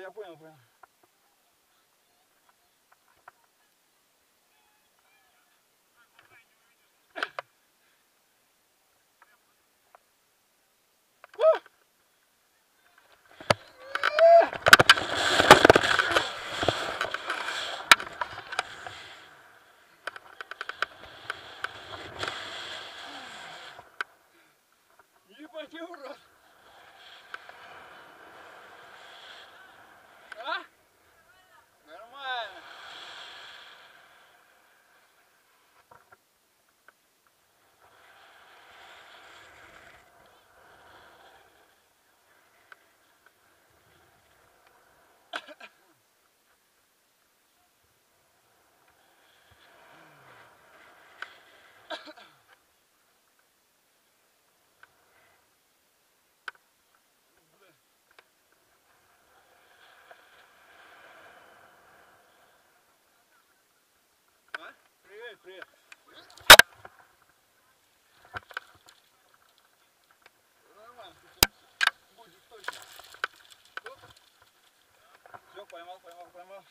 да я понял, понял. Ебать, я урод. Привет. Нормально, будет точно. Все, поймал, поймал, поймал.